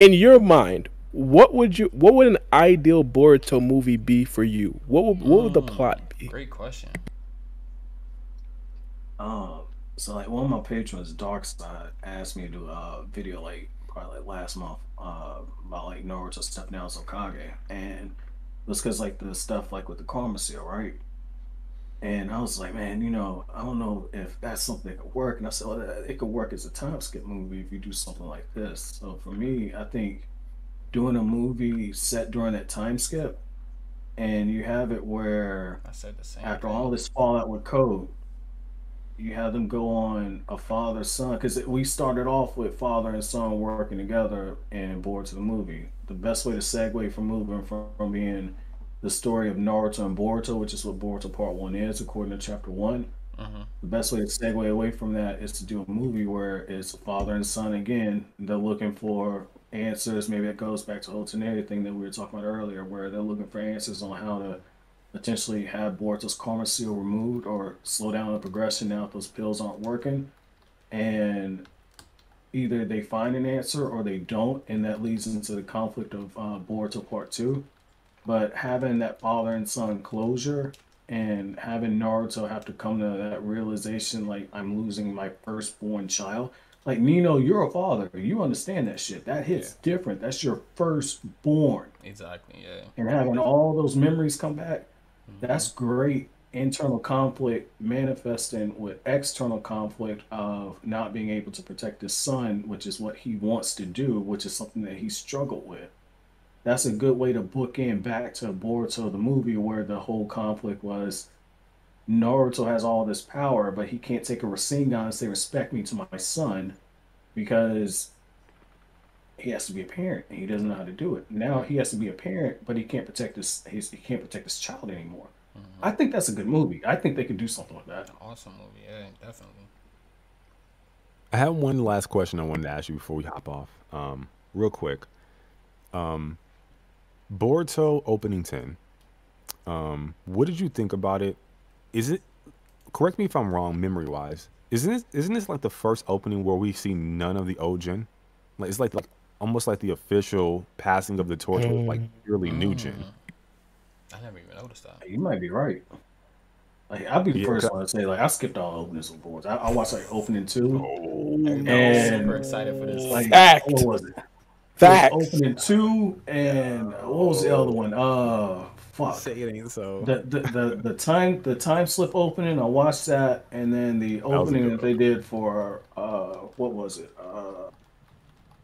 in your mind, what would you what would an ideal Boruto movie be for you? What would what would the Mm, plot be? Great question. Um, so like one of my patrons, Darkside, asked me to do a video like probably like last month, uh, about like Naruto stepping down Hokage, and it was because like the stuff like with the Karma Seal, right? And I was like, man, you know, I don't know if that's something that could work. And I said, well, it could work as a time skip movie if you do something like this. So for me, I think doing a movie set during that time skip, and you have it where I said the same. after thing. all this fallout with code, you have them go on a father son because we started off with father and son working together and Boruto the movie. The best way to segue from moving from, from being the story of Naruto and Boruto, which is what Boruto Part One is, according to Chapter One. Mhm. The best way to segue away from that is to do a movie where it's father and son again. They're looking for answers. Maybe it goes back to the whole thing that we were talking about earlier, where they're looking for answers on how to potentially have Boruto's karma seal removed or slow down the progression now if those pills aren't working. And either they find an answer or they don't, and that leads into the conflict of uh, Boruto Part 2. But having that father and son closure and having Naruto have to come to that realization like, I'm losing my firstborn child. Like, Nino, you're a father. You understand that shit. That hits different. That's your firstborn Exactly. Yeah. and having all those memories come back, mm-hmm. that's great internal conflict manifesting with external conflict of not being able to protect his son, which is what he wants to do, which is something that he struggled with. That's a good way to book in back to Boruto the movie where the whole conflict was Naruto has all this power, but he can't take a Rasengan and say respect me to my son because he has to be a parent and he doesn't know how to do it. Now he has to be a parent, but he can't protect his, his he can't protect his child anymore. I think that's a good movie. I think they could do something like that. Awesome movie. Yeah, definitely. I have one last question I wanted to ask you before we hop off. Um, real quick. Um, Boruto opening 10. Um, what did you think about it? Is it correct me if I'm wrong, memory wise. Isn't this isn't this like the first opening where we see none of the Ojin? Like it's like like almost like the official passing of the torch with like purely new gen. I never even noticed that. You might be right. Like I'll be the Yeah, first one to say like I skipped all openings of boards. I, I watched like opening two. Oh, was And- super excited for this. Like Fact. what was it? It was Fact. Opening two and what was the other one? Uh fuck. Say it ain't so. The, the the the time the time slip opening I watched that and then the opening good that they did for uh what was it uh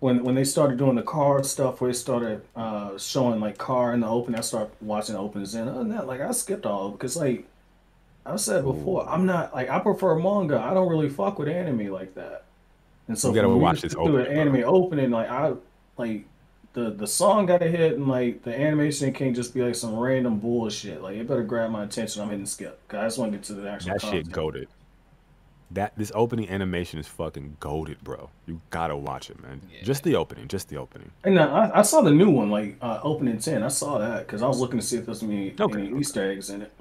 when when they started doing the Kara stuff where they started uh showing like Kara in the open I started watching the openings and other than that like I skipped all because like I said before I'm not like I prefer manga I don't really fuck with anime like that and so You gotta watch this do opening, an bro. anime opening like I like the the song got a hit and like the animation can't just be like some random bullshit. Like it better grab my attention. I'm hitting skip. Cause I just want to get to the actual That content. shit goaded. That this opening animation is fucking goaded, bro. You gotta watch it, man. Yeah. Just the opening, just the opening. And uh, I, I saw the new one, like uh, opening ten. I saw that because I was looking to see if there's any, Okay, any okay. Easter eggs in it.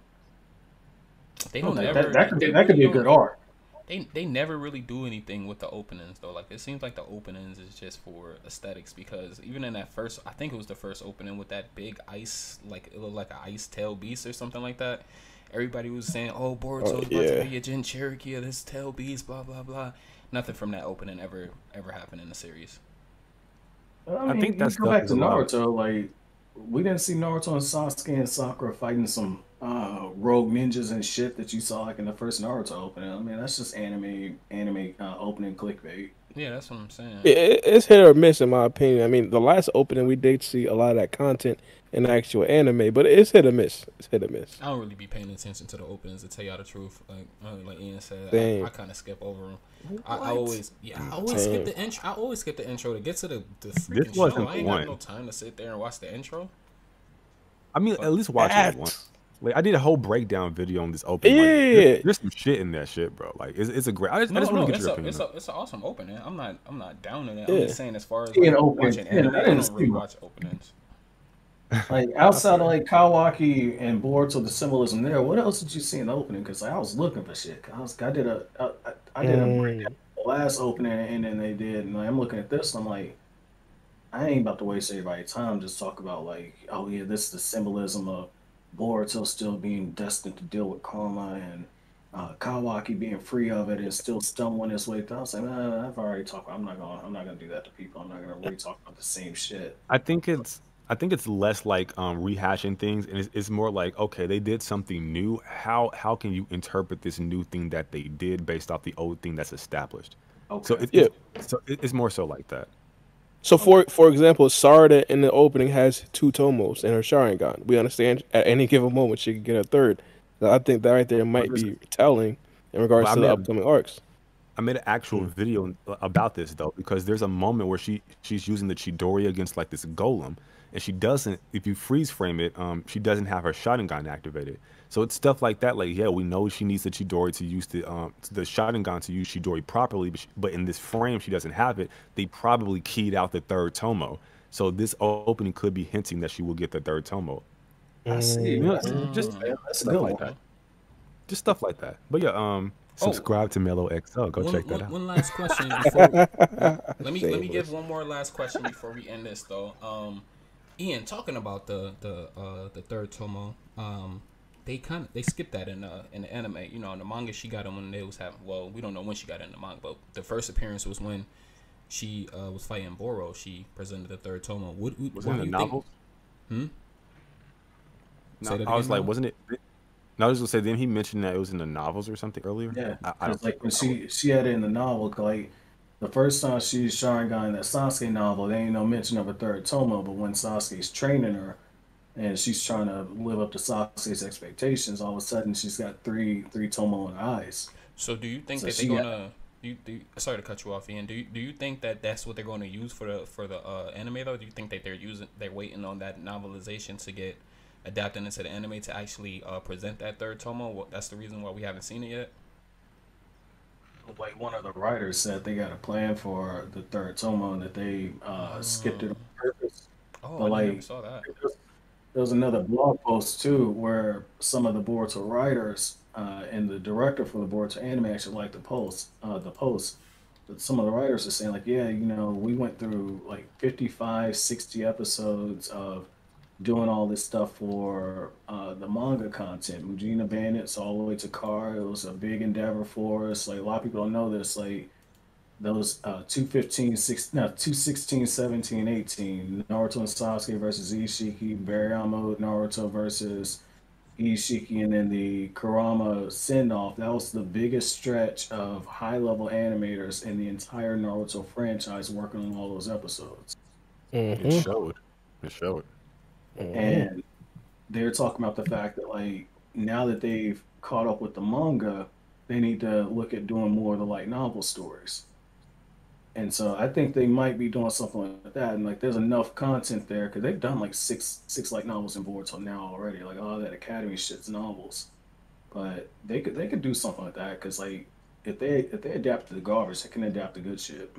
They I'm don't like, never. that, that could be they that could be a good don't- art. They they never really do anything with the openings though. Like it seems like the openings is just for aesthetics because even in that first, I think it was the first opening with that big ice, like it looked like an ice tail beast or something like that. Everybody was saying, "Oh, Boruto's Oh, about to oh, be a Jinchuriki of this tail beast," blah blah blah. Nothing from that opening ever ever happened in the series. I, mean, think you that's go back to stuff is allowed. Naruto. Like we didn't see Naruto and Sasuke and Sakura fighting some uh, rogue ninjas and shit that you saw like in the first Naruto opening. I mean, that's just anime anime uh, opening clickbait. Yeah, that's what I'm saying. It, it- it's hit or miss in my opinion. I mean, the last opening we did see a lot of that content in actual anime, but it's hit or miss. It's hit or miss. I don't really be paying attention to the openings to tell y'all the truth. Like uh, like Ian said, Same. I, I kind of skip over them. I, I always yeah, I always skip the intro. I always skip the intro to get to the the freaking show. wasn't I ain't got one. no time to sit there and watch the intro. I mean, at least watch That- it once. Like I did a whole breakdown video on this opening. Like, Yeah. there's, there's some shit in that shit, bro. Like it's, it's a great. I just, I just no, want to get your a, opinion. it's a it's an awesome opening. I'm not I'm not down in it. Yeah. I'm just saying as far as Yeah, like, opening. watching Yeah, anime, I I didn't don't really watch openings. Like outside of like Kawaki and Boruto, the symbolism there. What else did you see in the opening? Because like, I was looking for shit. 'Cause I was I did a I, I- I did a Mm. breakdown last opening and then they did, and like, I'm looking at this. And I'm like, I ain't about to waste everybody's time. Just talk about like, oh yeah, this is the symbolism of Boruto still being destined to deal with karma and uh, Kawaki being free of it and still stumbling his way through. I was like, nah, I've already talked. About, I'm not gonna. I'm not gonna do that to people. I'm not gonna really talk about the same shit. I think it's I think it's less like um, rehashing things, and it's, it's more like okay, they did something new. How how can you interpret this new thing that they did based off the old thing that's established? Okay. So it, Yeah. it's, so it- it's more so like that. So for for example, Sarada in the opening has two tomos in her Sharingan. We understand at any given moment she could get a third. So I think that right there might be telling in regards Well, to the upcoming arcs. I made an actual video uh, about this though, because there's a moment where she she's using the Chidori against like this golem, and she doesn't. If you freeze frame it, um, she doesn't have her Sharingan activated. So it's stuff like that. Like yeah, we know she needs the Chidori to use the um the Sharingan to use Chidori properly, but, she, but in this frame she doesn't have it. They probably keyed out the third Tomo. So this opening could be hinting that she will get the third Tomo. I see. Yeah, That's, just that's a stuff like that. Just stuff like that. But yeah, um, Oh. subscribe to Mello XL. Go one, check that one- out. one last question before let me let me give one more last question before we end this though. Um, Ian, talking about the the uh the third tomo, um, they kind of they skipped that in the in the anime. You know, in the manga she got it when they was having. Well, we don't know when she got in the manga, but the first appearance was when she uh, was fighting Boro. She presented the third tomo. What, what, Was what it in do the you think- novels? Hmm? No, Say that I was like, Mel? wasn't it? No, I was gonna say. Then he mentioned that it was in the novels or something earlier. Yeah, I, I because don't like when she she had it in the novel. like the first time she used Sharingan in that Sasuke novel, there ain't no mention of a third Tomo. But when Sasuke's training her, and she's trying to live up to Sasuke's expectations, all of a sudden she's got three three Tomo in her eyes. So do you think So that they're gonna? Do you, do you- sorry to cut you off, Ian. Do you, do you think that that's what they're going to use for the for the uh, anime though? Do you think that they're using they're waiting on that novelization to get adapted into the anime to actually uh, present that third tomo? That's the reason why we haven't seen it yet. Like one of the writers said, they got a plan for the third Tomo and that they uh, skipped it on purpose. Oh, But, I like, saw that. There was another blog post too where some of the Boruto writers uh, and the director for the Boruto anime actually liked the post. Uh, the post. But some of the writers are saying like, yeah, you know, we went through like 55, 60 episodes of doing all this stuff for uh, the manga content. Mujina Bandits all the way to Kara. It was a big endeavor for us. Like a lot of people don't know this. Like those uh 215 6 no 216 17 18 naruto and sasuke versus isshiki baryon mode naruto versus isshiki and then the kurama send-off that was the biggest stretch of high-level animators in the entire naruto franchise working on all those episodes Mhm. It showed. It showed. And they're talking about the fact that like now that they've caught up with the manga they need to look at doing more of the light novel stories. And so i think they might be doing something like that. And like there's enough content there because they've done like six six light novels and in boruto now already. Like all that academy shit's novels. But they could they could do something like that because like if they if they adapt to the garbage they can adapt to good shit